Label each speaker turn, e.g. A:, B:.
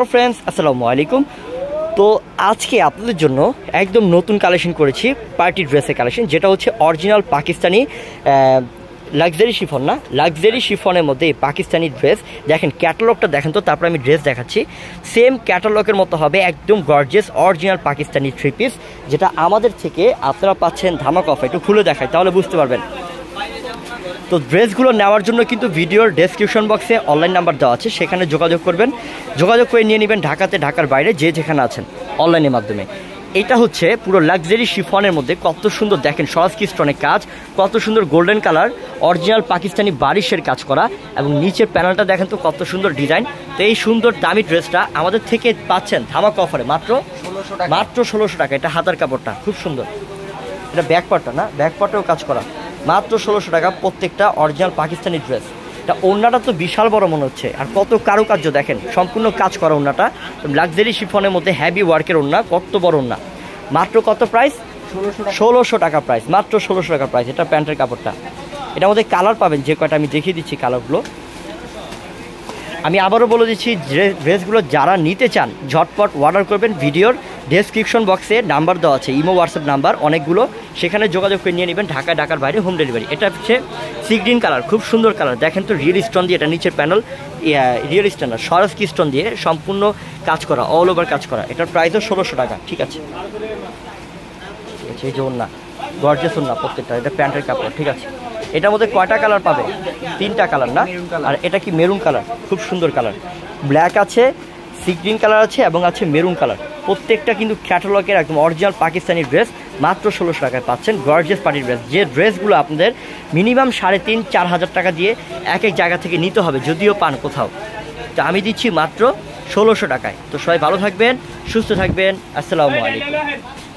A: Hello friends আসসালামু আলাইকুম তো আজকে আপনাদের জন্য একদম নতুন কালেকশন করেছি পার্টি ড্রেসের কালেকশন যেটা হচ্ছে অরিজিনাল পাকিস্তানি লাক্সারি শিফন না লাক্সারি শিফনের মধ্যে এই পাকিস্তানি ড্রেস দেখেন ক্যাটালগটা দেখেন তো, তারপর আমি ড্রেস দেখাচ্ছি। সেম ক্যাটালগের মতো হবে, একদম gorgeous original Pakistani three piece যেটা আমাদের থেকে আপনারা পাচ্ছেন ধামাক অফ একটু খুলে দেখায় তাহলে বুঝতে পারবেন। তো ড্রেসগুলো নেওয়ার জন্য কিন্তু ভিডিওর ডেসক্রিপশন বক্সে অনলাইন নাম্বার দেওয়া আছে সেখানে যোগাযোগ করবেন। যোগাযোগ করে নিয়ে নেবেন ঢাকাতে ঢাকার বাইরে যে যেখানে আছেন অনলাইনের মাধ্যমে। এটা হচ্ছে পুরো লাক্সারি শিফনের মধ্যে কত সুন্দর দেখেন সহজ কিস্টনের কাজ কত সুন্দর গোল্ডেন কালার অরিজিনাল পাকিস্তানি বারিশের কাজ করা এবং নিচের প্যানেলটা দেখেন তো কত সুন্দর ডিজাইন তো এই সুন্দর দামি ড্রেসটা আমাদের থেকে পাচ্ছেন ধামাক অফারে মাত্র মাত্র ষোলোশো টাকা এটা হাতার কাপড়টা খুব সুন্দর। এটা ব্যাক পার্টটা না ব্যাক পার্টেও কাজ করা। মাত্র ষোলোশো টাকা প্রত্যেকটা অরিজিনাল পাকিস্তানি ড্রেস এটা ওড়নাটা তো বিশাল বড় মনে হচ্ছে। আর কত কারুকার্য দেখেন সম্পূর্ণ কাজ করা ওড়নাটা। লাক্সারি শিফনের মধ্যে হ্যাভি ওয়ার্কের ওড়না কত বড় ওড়না। মাত্র কত প্রাইস ষোলোশো টাকা। প্রাইস মাত্র ষোলোশো টাকা প্রাইস এটা প্যান্টের কাপড়টা। এটার মধ্যে কালার পাবেন যে কয়টা আমি দেখিয়ে দিচ্ছি কালারগুলো আমি আবারও বলে দিচ্ছি ড্রেসগুলো যারা নিতে চান ঝটপট অর্ডার করবেন ভিডিওর। ডেসক্রিপশন বক্সে নাম্বার দেওয়া আছে ইমো হোয়াটসঅ্যাপ নাম্বার অনেকগুলো। সেখানে যোগাযোগ করে নিয়ে নেবেন ঢাকা, ঢাকার বাইরে হোম ডেলিভারি এটা হচ্ছে সি গ্রিন কালার খুব সুন্দর কালার দেখেন তো রিয়েল স্টোন দিয়ে এটা নিচের প্যানেল রিয়েল স্টোন না সরস কি স্টোন দিয়ে সম্পূর্ণ কাজ করা অল ওভার কাজ করা। এটার প্রাইসও ষোলোশো টাকা, ঠিক আছে? ঠিক আছে, এই যে না গর্জেস না প্রত্যেকটা, এটা প্যান্টের কাপড়, ঠিক আছে? এটার মধ্যে কয়টা কালার পাবে? তিনটা কালার না? আর এটা কি মেরুন কালার খুব সুন্দর কালার ব্ল্যাক আছে সি গ্রিন কালার আছে এবং আছে মেরুন কালার প্রত্যেকটা কিন্তু ক্যাটালগের একদম অরিজিনাল পাকিস্তানি ড্রেস মাত্র ষোলোশো টাকায় পাচ্ছেন। গর্জিয়াস পার্টির ড্রেস যে ড্রেসগুলো আপনাদের মিনিমাম সাড়ে তিন, চার হাজার টাকা দিয়ে এক এক জায়গা থেকে নিতে হবে, যদিও পান কোথাও। তো আমি দিচ্ছি মাত্র ষোলোশো টাকায়। তো সবাই ভালো থাকবেন, সুস্থ থাকবেন। আসসালামু আলাইকুম।